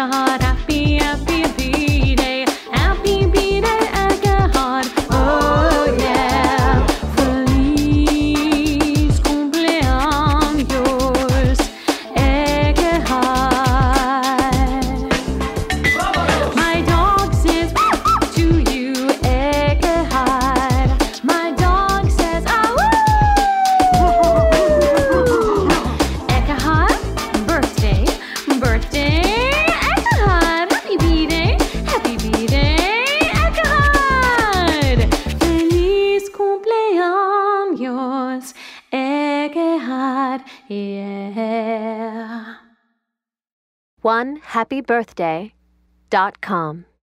i don't senhora. Dios yeah. One happy birthday dot com.